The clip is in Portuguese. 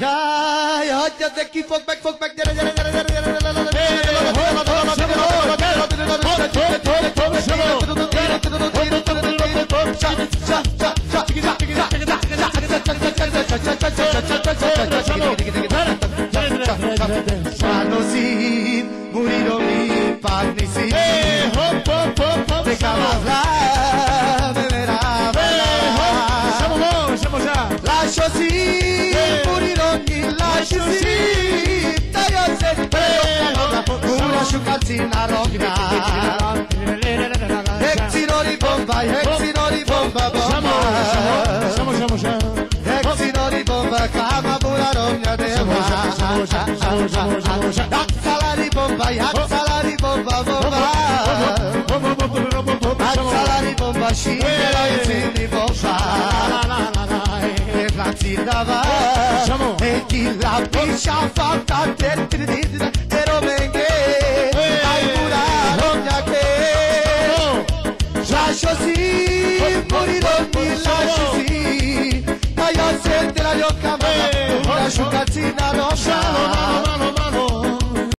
Jai hajat de back machucatzen arrogna Hekzinori bomba, hekzinori bomba bomba Chamo, chamo, chamo. Hekzinori bomba, kama bularogna dema Hatzalari bomba, hatzalari bomba bomba Hatzalari bomba, shindera ezini bomba Chamo. ba, ekin la bicha falta Ter omen así, morido ni lasci si, tagliasse della rocca, ma una asciugatina rossa.